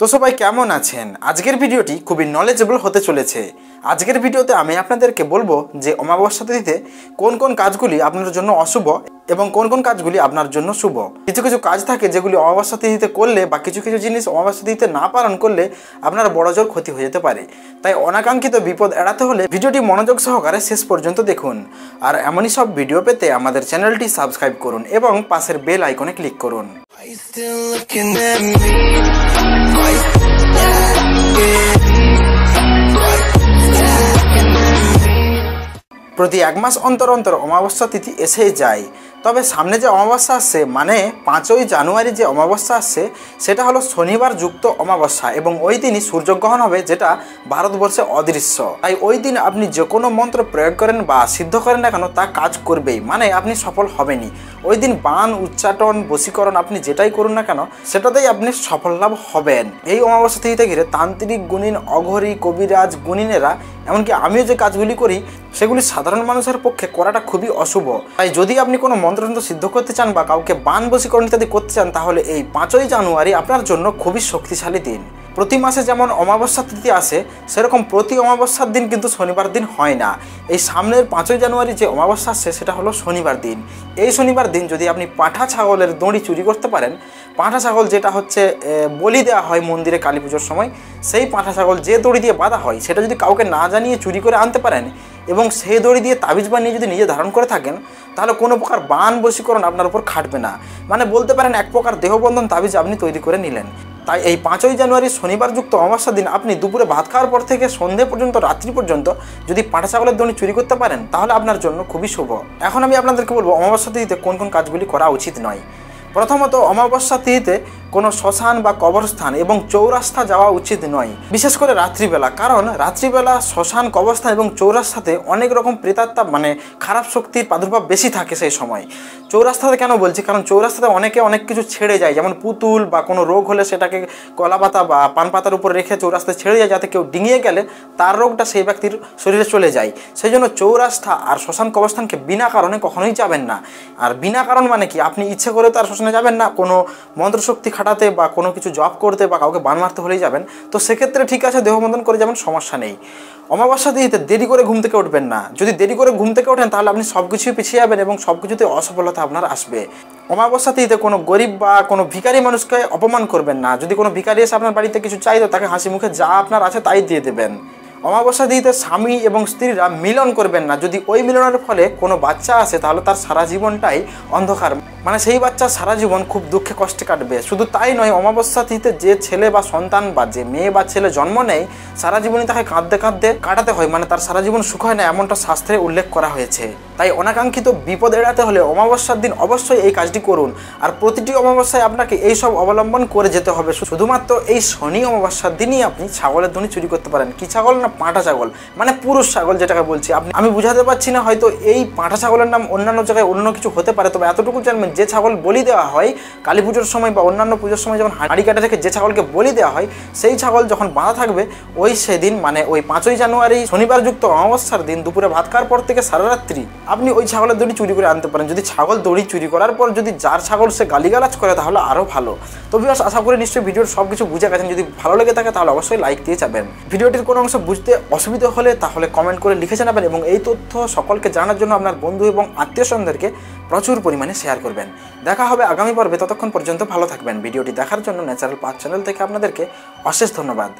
তো সবাই কেমন আছেন? আজকের ভিডিওটি খুবই নলেজেবল হতে চলেছে। আজকের ভিডিওতে আমি আপনাদেরকে বলব যে অমাবস্যা তিথিতে কোন কোন কাজগুলি আপনার জন্য অশুভ এবং কোন কোন কাজগুলি আপনার জন্য শুভ। কিছু কিছু কাজ থাকে যেগুলি অমাবস্যা তিথিতে করলে বা কিছু কিছু জিনিস অমাবস্যা তিথিতে না পালন করলে আপনার বড় জোর ক্ষতি হয়ে যেতে পারে। তাই অনাকাঙ্ক্ষিত বিপদ এড়াতে হলে ভিডিওটি মনোযোগ সহকারে শেষ পর্যন্ত দেখুন। আর এমনই সব ভিডিও পেতে আমাদের চ্যানেলটি সাবস্ক্রাইব করুন এবং পাশের বেল আইকনে ক্লিক করুন। Are প্রতি এক মাস অন্তর অন্তর অমাবস্যা তিথি এসে যায়। তবে সামনে যে অমাবস্যা আসছে মানে পাঁচই জানুয়ারি যে অমাবস্যা আসছে, সেটা হলো শনিবার যুক্ত অমাবস্যা এবং ওই দিনই সূর্যগ্রহণ হবে, যেটা ভারতবর্ষে অদৃশ্য। তাই ওই দিন আপনি যে কোনো মন্ত্র প্রয়োগ করেন বা সিদ্ধ করেন না কেন, তা কাজ করবেই মানে আপনি সফল হবেনি ওই দিন বান, উচ্চাটন, বশীকরণ আপনি যেটাই করুন না কেন, সেটাতেই আপনি সফল লাভ হবেন। এই অমাবস্যা থেকে ঘিরে তান্ত্রিক গুণিন, অঘরী, কবিরাজ, গুণিনেরা, এমনকি আমিও যে কাজগুলি করি সেগুলি সাধারণ মানুষের পক্ষে করাটা খুবই অশুভ। তাই যদি আপনি কোনো মন্ত্রতন্ত্র সিদ্ধ করতে চান বা কাউকে বান বশীকরণ ইত্যাদি করতে চান, তাহলে এই পাঁচই জানুয়ারি আপনার জন্য খুবই শক্তিশালী দিন। প্রতি মাসে যেমন অমাবস্যা তিথি আসে, সেরকম প্রতি অমাবস্যার দিন কিন্তু শনিবার দিন হয় না। এই সামনের পাঁচই জানুয়ারি যে অমাবস্যা আসছে, সেটা হলো শনিবার দিন। এই শনিবার দিন যদি আপনি পাঁঠা ছাগলের দড়ি চুরি করতে পারেন, পাঁঠা ছাগল যেটা হচ্ছে বলি দেওয়া হয় মন্দিরে কালী পুজোর সময়, সেই পাঁঠা ছাগল যে দড়ি দিয়ে বাঁধা হয়, সেটা যদি কাউকে না জানিয়ে চুরি করে আনতে পারেন এবং সেই দড়ি দিয়ে তাবিজ বানিয়ে যদি নিজে ধারণ করে থাকেন, তাহলে কোনো প্রকার বান, বশীকরণ আপনার উপর খাটবে না। মানে বলতে পারেন এক প্রকার দেহবন্ধন তাবিজ আপনি তৈরি করে নিলেন। তাই এই পাঁচই জানুয়ারি শনিবার যুক্ত অমাবস্যার দিন আপনি দুপুরে ভাত খাওয়ার পর থেকে সন্ধে পর্যন্ত, রাত্রি পর্যন্ত যদি পাঁঠা ছাগলের দড়ি চুরি করতে পারেন, তাহলে আপনার জন্য খুবই শুভ। এখন আমি আপনাদেরকে বলব, অমাবস্যা তিথিতে কোন কোন কাজগুলি করা উচিত নয়। প্রথমত, অমাবস্যা তিথিতে কোনো শ্মশান বা কবরস্থান এবং চৌরাস্তা যাওয়া উচিত নয়। বিশেষ করে রাত্রিবেলা, কারণ রাত্রিবেলা শ্মশান, কবরস্থান এবং চৌরাস্তাতে অনেক রকম প্রেতাত্মা মানে খারাপ শক্তির প্রাদুর্ভাব বেশি থাকে সেই সময়। চৌরাস্তাতে কেন বলছি? কারণ চৌরাস্তাতে অনেকে অনেক কিছু ছেড়ে যায়, যেমন পুতুল বা কোনো রোগ হলে সেটাকে কলা পাতা বা পান পাতার উপর রেখে চৌরাস্তায় ছেড়ে যায় যাতে কেউ ডিঙিয়ে গেলে তার রোগটা সেই ব্যক্তির শরীরে চলে যায়। সেই জন্য চৌরাস্তা আর শ্মশান, কবরস্থানকে বিনা কারণে কখনোই যাবেন না। আর বিনা কারণ মানে কি? আপনি ইচ্ছে করে তো আর শ্মশানে যাবেন না, কোনো মন্ত্রশক্তি খাটাতে বা কোনো কিছু জব করতে বা কাউকে বান মারতে হলেই যাবেন, তো সেক্ষেত্রে ঠিক আছে দেহবন্ধন করে যাবেন, সমস্যা নেই। অমাবস্যা দিতে দেরি করে ঘুম থেকে উঠবেন না। যদি দেরি করে ঘুম থেকে ওঠেন, তাহলে আপনি সব কিছুই পিছিয়ে যাবেন এবং সব কিছুতে অসফলতা আপনার আসবে। অমাবস্যা তিথিতে কোনো গরিব বা কোনো ভিখারি মানুষকে অপমান করবেন না। যদি কোনো ভিখারি এসে আপনার বাড়িতে কিছু চাই তো তাকে হাসি মুখে যা আপনার আছে তাই দিয়ে দেবেন। অমাবস্যা দিতে স্বামী এবং স্ত্রীরা মিলন করবেন না। যদি ওই মিলনের ফলে কোনো বাচ্চা আসে, তাহলে তার সারা জীবনটাই অন্ধকার। মানে সেই বাচ্চা সারা জীবন খুব দুঃখে কষ্টে কাটবে। শুধু তাই নয়, অমাবস্যা তিথিতে যে ছেলে বা সন্তান বা যে মেয়ে বা ছেলে জন্ম নেয়, সারা জীবনই তাকে কাঁদতে কাঁদতে কাটাতে হয়। মানে তার সারা জীবন সুখ হয় না, এমনটা শাস্ত্রে উল্লেখ করা হয়েছে। তাই অনাকাঙ্ক্ষিত বিপদ এড়াতে হলে অমাবস্যার দিন অবশ্যই এই কাজটি করুন। আর প্রতিটি অমাবস্যায় আপনাকে এই সব অবলম্বন করে যেতে হবে। শুধুমাত্র এই শনি অমাবস্যার দিনই আপনি ছাগলের ধ্বনি চুরি করতে পারেন। কি ছাগল না পাঁঠা ছাগল মানে পুরুষ ছাগল যেটাকে বলছি। আপনি আমি বুঝাতে পারছি না হয়তো এই পাঁঠা ছাগলের নাম অন্যান্য জায়গায় অন্য কিছু হতে পারে, তবে এতটুকু জানবেন, যে ছাগল বলি দেওয়া হয় কালী পুজোর সময় বা অন্যান্য পুজোর সময় যখন হাঁড়ি কাটা থেকে যে ছাগলকে বলি দেওয়া হয়, সেই ছাগল যখন বাঁধা থাকবে, ওই সেদিন মানে ওই পাঁচই জানুয়ারি, শনিবার যুক্ত অমাবস্যার দিন, দুপুরে ভাত খাওয়ার পর থেকে সারা রাত্রি আপনি ওই ছাগলের দড়ি চুরি করে আনতে পারেন। যদি ছাগল দড়ি চুরি করার পর যদি যার ছাগল সে গালিগালাজ করে, তাহলে আরও ভালো। তো বিকজ আশা করি নিশ্চয়ই ভিডিওর সব কিছু বুঝে গেছেন। যদি ভালো লেগে থাকে, তাহলে অবশ্যই লাইক দিয়ে যাবেন। ভিডিওটির কোনো অংশ বুঝতে অসুবিধা হলে তাহলে কমেন্ট করে লিখে জানাবেন এবং এই তথ্য সকলকে জানার জন্য আপনার বন্ধু এবং আত্মীয় স্বজনদেরকে প্রচুর পরিমাণে শেয়ার করবেন। দেখা হবে আগামী পর্বে, ততক্ষণ পর্যন্ত ভালো থাকবেন। ভিডিওটি দেখার জন্য ন্যাচারাল পাঁচ চ্যানেল থেকে আপনাদেরকে অশেষ ধন্যবাদ।